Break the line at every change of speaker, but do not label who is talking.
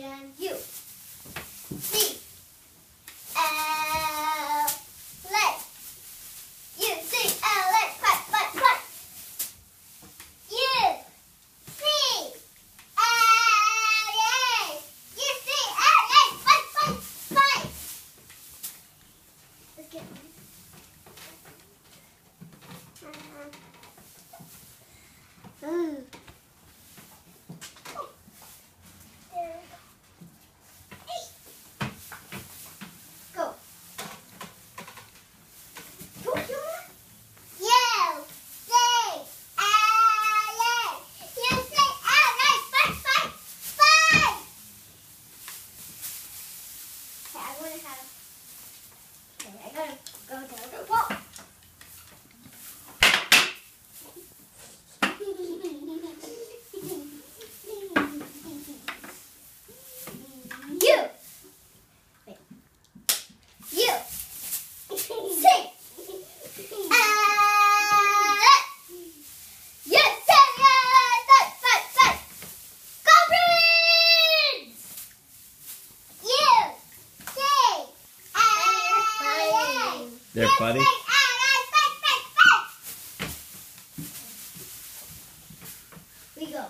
and you. Go down. There, buddy. We go.